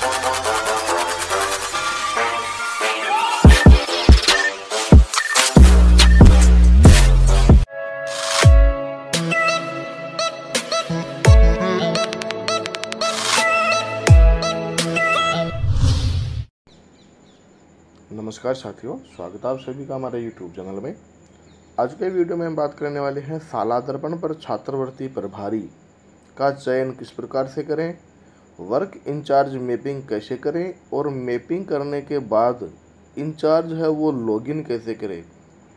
नमस्कार साथियों, स्वागत है आप सभी का हमारे यूट्यूब चैनल में। आज के वीडियो में हम बात करने वाले हैं साला दर्पण पर छात्रवृत्ति प्रभारी का चयन किस प्रकार से करें वर्क इंचार्ज मैपिंग कैसे करें और मैपिंग करने के बाद इंचार्ज है वो लॉगिन कैसे करें?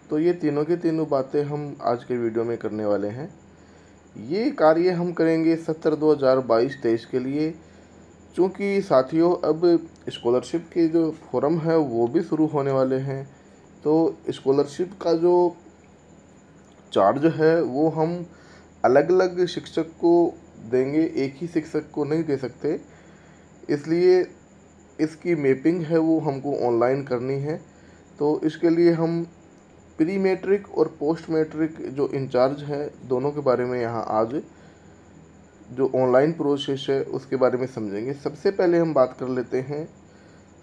तो ये तीनों की तीनों बातें हम आज के वीडियो में करने वाले हैं। ये कार्य हम करेंगे सत्तर दो हज़ार बाईस तेईस के लिए। चूँकि साथियों, अब स्कॉलरशिप के जो फॉर्म है वो भी शुरू होने वाले हैं। तो स्कॉलरशिप का जो चार्ज है वो हम अलग अलग शिक्षक को देंगे, एक ही शिक्षक को नहीं दे सकते। इसलिए इसकी मैपिंग है वो हमको ऑनलाइन करनी है। तो इसके लिए हम प्री मैट्रिक और पोस्ट मैट्रिक जो इंचार्ज हैं, दोनों के बारे में यहाँ आज जो ऑनलाइन प्रोसेस है, उसके बारे में समझेंगे। सबसे पहले हम बात कर लेते हैं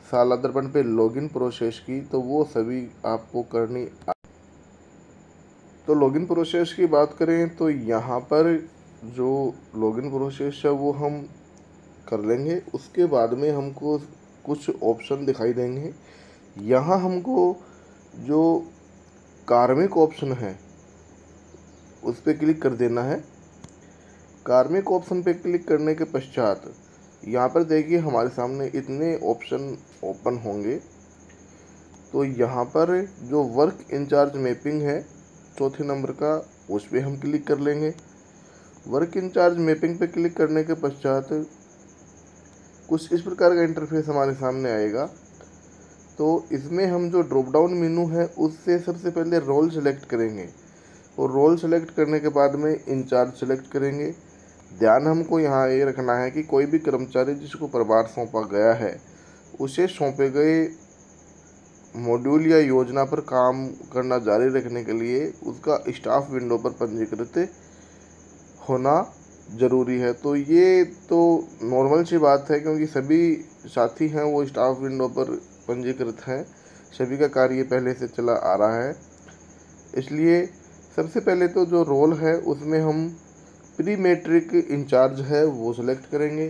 साला दर्पण पे लॉगिन प्रोसेस की तो वो सभी आपको करनी तो लॉगिन प्रोसेस की बात करें तो यहाँ पर जो लॉगिन प्रोसेस है, वो हम कर लेंगे। उसके बाद में हमको कुछ ऑप्शन दिखाई देंगे। यहाँ हमको जो कार्मिक ऑप्शन है, उस पर क्लिक कर देना है। कार्मिक ऑप्शन पे क्लिक करने के पश्चात, यहाँ पर देखिए हमारे सामने इतने ऑप्शन ओपन होंगे। तो यहाँ पर जो वर्क इंचार्ज मैपिंग है, चौथे नंबर का, उस पर हम क्लिक कर लेंगे। वर्क इंचार्ज मैपिंग पे क्लिक करने के पश्चात कुछ इस प्रकार का इंटरफेस हमारे सामने आएगा। तो इसमें हम जो ड्रॉप डाउन मेनू है, उससे सबसे पहले रोल सेलेक्ट करेंगे। और रोल सेलेक्ट करने के बाद में इंचार्ज सेलेक्ट करेंगे। ध्यान हमको यहाँ ये रखना है कि कोई भी कर्मचारी जिसको प्रभार सौंपा गया है, उसे सौंपे गए मॉड्यूल या योजना पर काम करना जारी रखने के लिए उसका स्टाफ विंडो पर पंजीकृत होना ज़रूरी है। तो ये तो नॉर्मल सी बात है क्योंकि सभी साथी हैं, वो स्टाफ विंडो पर पंजीकृत हैं। सभी का कार्य पहले से चला आ रहा है। इसलिए सबसे पहले तो जो रोल है, उसमें हम प्री मेट्रिक इंचार्ज है, वो सेलेक्ट करेंगे।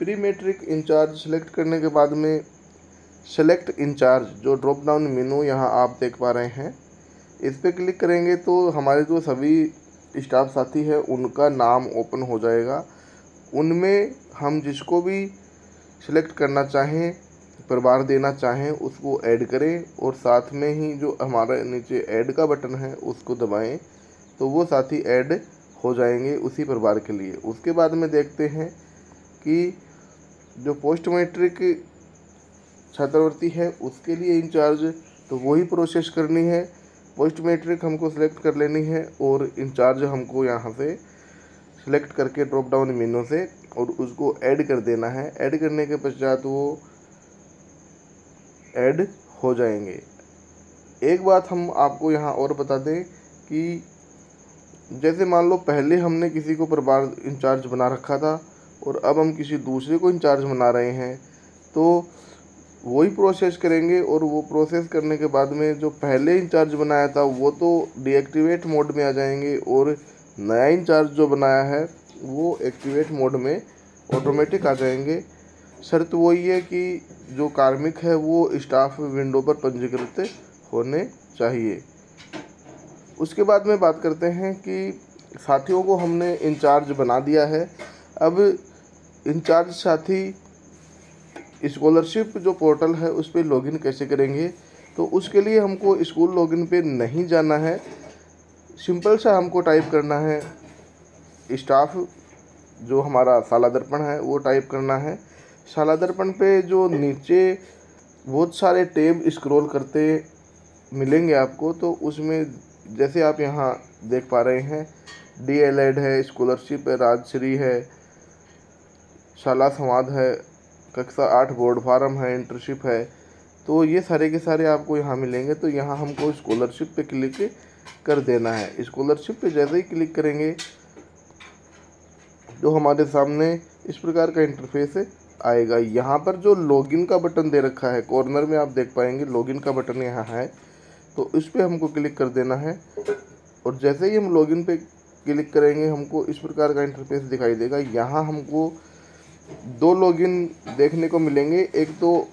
प्री मेट्रिक इंचार्ज सेलेक्ट करने के बाद में सेलेक्ट इंचार्ज जो ड्रॉप डाउन मेनू यहाँ आप देख पा रहे हैं, इस पर क्लिक करेंगे तो हमारे जो सभी स्टाफ साथी है, उनका नाम ओपन हो जाएगा। उनमें हम जिसको भी सिलेक्ट करना चाहें प्रभार देना चाहें, उसको ऐड करें और साथ में ही जो हमारा नीचे ऐड का बटन है, उसको दबाएँ तो वो साथी ऐड हो जाएँगे उसी परिवार के लिए। उसके बाद में देखते हैं कि जो पोस्ट मैट्रिक छात्रवृत्ति है, उसके लिए इंचार्ज तो वही प्रोसेस करनी है। पोस्ट मैट्रिक हमको सेलेक्ट कर लेनी है और इंचार्ज हमको यहाँ से सेलेक्ट करके ड्रॉप डाउन मेनू से और उसको ऐड कर देना है। ऐड करने के पश्चात वो ऐड हो जाएँगे। एक बात हम आपको यहाँ और बता दें कि जैसे मान लो पहले हमने किसी को परिवार इंचार्ज बना रखा था और अब हम किसी दूसरे को इंचार्ज बना रहे हैं तो वही प्रोसेस करेंगे और वो प्रोसेस करने के बाद में जो पहले इंचार्ज बनाया था, वो तो डीएक्टिवेट मोड में आ जाएँगे और नया इंचार्ज जो बनाया है, वो एक्टिवेट मोड में ऑटोमेटिक आ जाएँगे। शर्त वही है कि जो कार्मिक है, वो स्टाफ विंडो पर पंजीकृत होने चाहिए। उसके बाद में बात करते हैं कि साथियों को हमने इंचार्ज बना दिया है। अब इंचार्ज साथी स्कॉलरशिप जो पोर्टल है, उस पर लॉगिन कैसे करेंगे? तो उसके लिए हमको स्कूल लॉगिन पे नहीं जाना है। सिंपल सा हमको टाइप करना है, स्टाफ जो हमारा साला दर्पण है, वो टाइप करना है। साला दर्पण पे जो नीचे बहुत सारे टेब स्क्रॉल करते मिलेंगे आपको तो उसमें जैसे आप यहाँ देख पा रहे हैं डी एल एड है, स्कॉलरशिप है, राजश्री है, शाला संवाद है कक्षा आठ बोर्ड फार्म है इंटर्नशिप है तो ये सारे के सारे आपको यहाँ मिलेंगे तो यहाँ हमको स्कॉलरशिप पे क्लिक कर देना है। स्कॉलरशिप पे जैसे ही क्लिक करेंगे तो हमारे सामने इस प्रकार का इंटरफेस आएगा। यहाँ पर जो लॉगिन का बटन दे रखा है कॉर्नर में आप देख पाएँगे लॉगिन का बटन यहाँ है तो इस पर हमको क्लिक कर देना है। और जैसे ही हम लॉगिन पे क्लिक करेंगे, हमको इस प्रकार का इंटरफेस दिखाई देगा। यहाँ हमको दो लॉगिन देखने को मिलेंगे। एक तो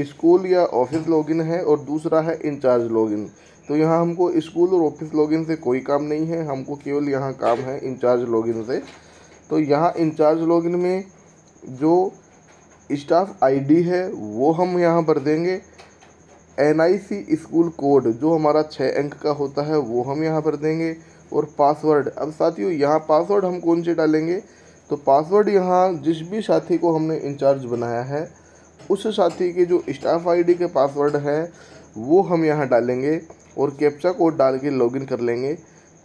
स्कूल या ऑफ़िस लॉगिन है और दूसरा है इंचार्ज लॉगिन तो यहाँ हमको स्कूल और ऑफ़िस लॉगिन से कोई काम नहीं है। हमको केवल यहाँ काम है इंचार्ज लॉगिन से। तो यहाँ इंचार्ज लॉगिन में जो स्टाफ आईडी है, वो हम यहाँ भर देंगे। N I C school code जो हमारा छः अंक का होता है, वो हम यहाँ भर देंगे। और पासवर्ड अब साथियों, यहाँ पासवर्ड हम कौन से डालेंगे? तो पासवर्ड यहाँ जिस भी साथी को हमने इंचार्ज बनाया है, उस साथी के जो स्टाफ आईडी के पासवर्ड है, वो हम यहाँ डालेंगे और कैप्चा कोड डाल के लॉगिन कर लेंगे।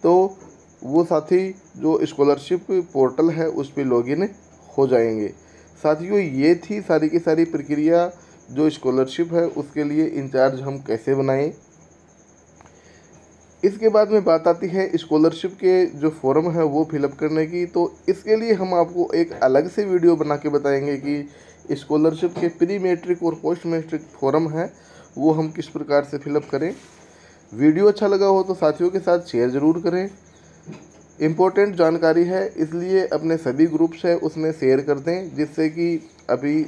तो वो साथी जो स्कॉलरशिप पोर्टल है, उस पर लॉगिन हो जाएँगे। साथियों, ये थी सारी की सारी प्रक्रिया जो स्कॉलरशिप है, उसके लिए इंचार्ज हम कैसे बनाएँ? इसके बाद में बात आती है स्कॉलरशिप के जो फॉर्म है वो फिलअप करने की। तो इसके लिए हम आपको एक अलग से वीडियो बना के बताएँगे कि स्कॉलरशिप के प्री मेट्रिक और पोस्ट मेट्रिक फॉर्म है, वो हम किस प्रकार से फिलअप करें। वीडियो अच्छा लगा हो तो साथियों के साथ शेयर ज़रूर करें। इम्पोर्टेंट जानकारी है, इसलिए अपने सभी ग्रुप्स है, उसमें शेयर कर दें, जिससे कि अभी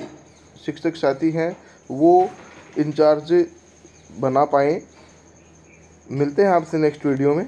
शिक्षक साथी हैं, वो इंचार्ज बना पाएँ। मिलते हैं आपसे नेक्स्ट वीडियो में।